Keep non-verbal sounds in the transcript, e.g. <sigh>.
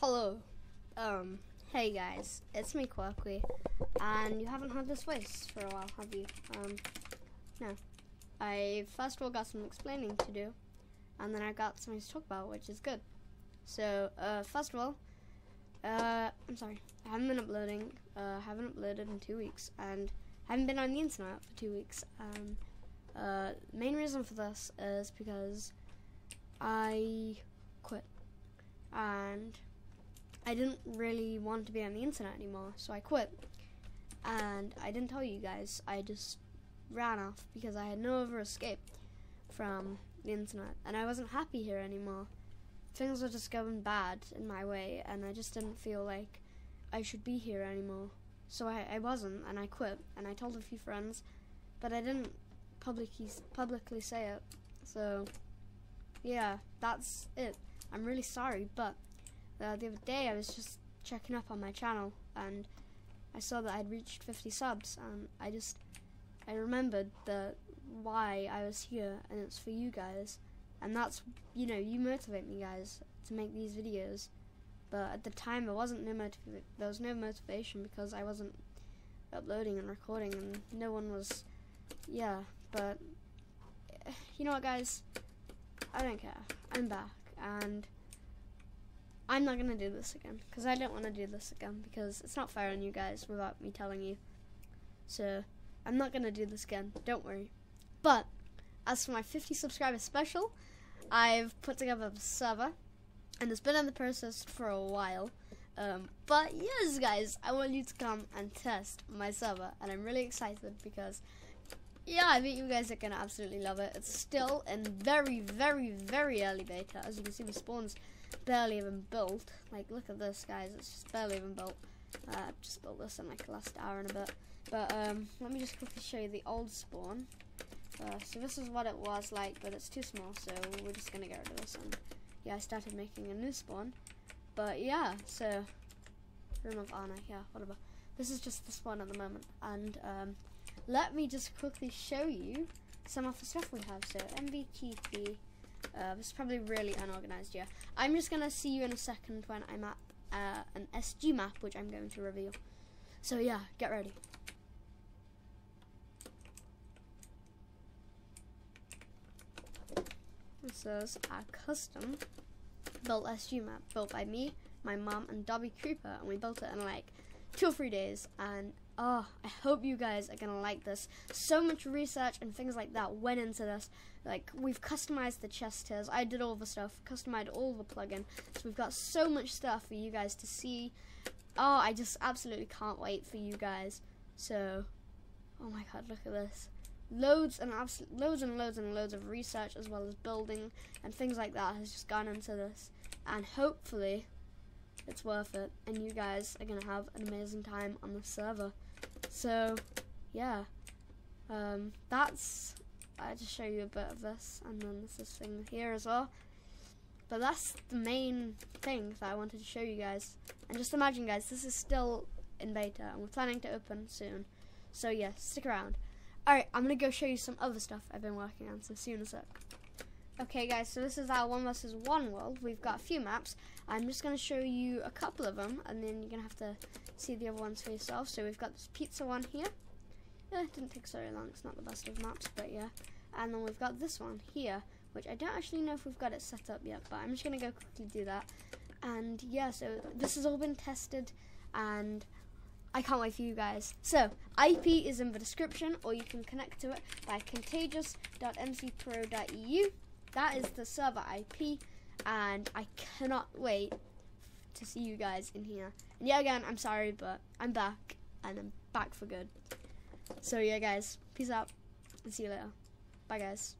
Hello. Um, hey guys, it's me Kwirqy, and you haven't had this voice for a while, have you? Um, no. I first of all got some explaining to do, and then I got something to talk about, which is good. So, uh, first of all, uh, I'm sorry, I haven't been uploading, uh, haven't uploaded in two weeks, and haven't been on the internet for two weeks, and, uh, main reason for this is because I quit, and I didn't really want to be on the internet anymore, so I quit. And I didn't tell you guys, I just ran off because I had no other escape from the internet, and I wasn't happy here anymore. Things were just going bad in my way, and I just didn't feel like I should be here anymore. So I, I wasn't, and I quit, and I told a few friends, but I didn't publicly publicly say it. So yeah, that's it. I'm really sorry, but uh, the other day I was just checking up on my channel and I saw that I'd reached 50 subs and I just I remembered that why I was here and it's for you guys. And that's you know you motivate me guys to make these videos. But at the time there wasn't no motiv- there was no motivation because I wasn't uploading and recording and no one was yeah but <sighs> you know what guys? I don't care. I'm back and I'm not gonna do this again because I don't want to do this again because it's not fair on you guys without me telling you. So I'm not gonna do this again. Don't worry. But as for my 50 subscriber special, I've put together a server and it's been in the process for a while. Um, but yes, guys, I want you to come and test my server, and I'm really excited because yeah, I think you guys are gonna absolutely love it. It's still in very, very, very early beta. As you can see, the spawns barely even built. Like, look at this, guys. It's just barely even built. Uh, I've just built this in like the last hour and a bit. But um, let me just quickly show you the old spawn. Uh, so this is what it was like, but it's too small, so we're just gonna get rid of this. one. yeah, I started making a new spawn. But yeah, so room of honor. Yeah, whatever. This is just the spawn at the moment, and um, let me just quickly show you some of the stuff we have. So MVTP uh, this is probably really unorganized, yeah. I'm just going to see you in a second when I'm at uh, an SG map, which I'm going to reveal. So yeah, get ready. This is a custom built SG map, built by me, my mom, and Dobby Cooper, and we built it in like two or three days, and oh, I hope you guys are gonna like this. So much research and things like that went into this. Like we've customized the chest tiers. I did all the stuff, customized all the plugin. So we've got so much stuff for you guys to see. Oh, I just absolutely can't wait for you guys. So, oh my god, look at this. Loads and loads and loads and loads of research as well as building and things like that has just gone into this. And hopefully, it's worth it. And you guys are going to have an amazing time on the server. So, yeah. Um, that's, I just show you a bit of this, and then there's this thing here as well. But that's the main thing that I wanted to show you guys. And just imagine, guys, this is still in beta, and we're planning to open soon. So, yeah, stick around. Alright, I'm going to go show you some other stuff I've been working on, so see you in a sec. Okay guys, so this is our one versus one world. We've got a few maps. I'm just going to show you a couple of them, and then you're going to have to see the other ones for yourself. So we've got this pizza one here. Yeah, it didn't take so long. It's not the best of maps, but yeah. And then we've got this one here, which I don't actually know if we've got it set up yet, but I'm just going to go quickly do that. And yeah, so this has all been tested, and I can't wait for you guys. So, IP is in the description, or you can connect to it by contagious.mcpro.eu that is the server IP, and I cannot wait to see you guys in here. And yeah, again, I'm sorry, but I'm back, and I'm back for good. So yeah, guys, peace out, and see you later. Bye, guys.